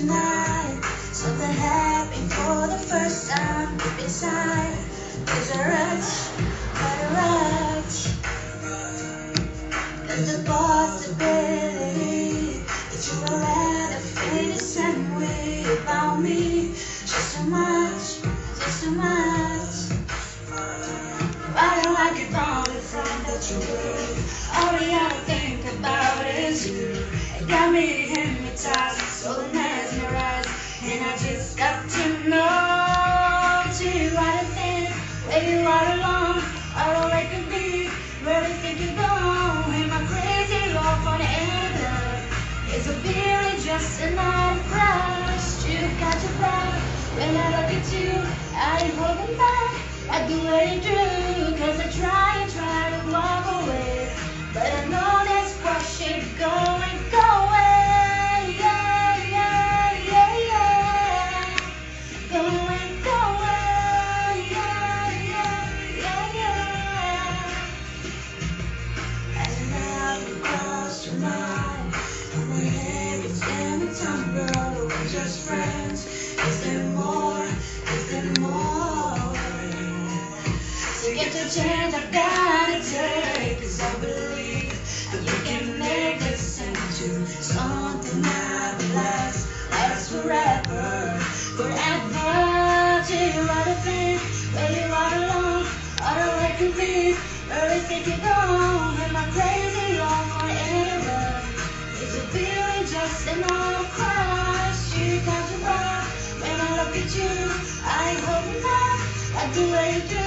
tonight. Something happened for the first time deep inside. There's a rush, but a rush. There's a possibility that you will end up feeling the same way about me. Just so much, just so much. Why do I keep it from the time that you. All I think about is you. It got me. Just another crush. Get the chance I gotta take, cause I believe that you can make this into something that will last, forever, forever. To you are the thing, where you are alone, all the can be, where is it you go, and my crazy love you. I holding back. I do what you do,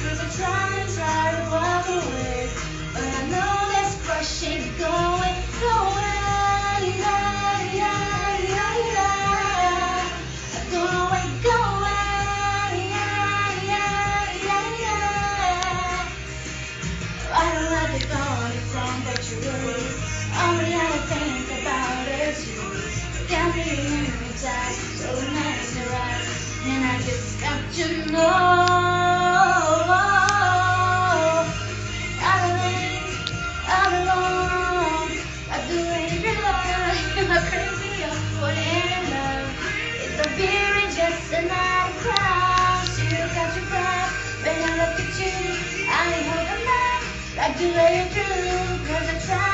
cause I try and try to walk away. But I know this crushing going, going, yeah, yeah, yeah, yeah. Going, going, yeah, yeah, yeah, yeah. I don't like it going from that you leave. I hold a mic like you really do, cause I try.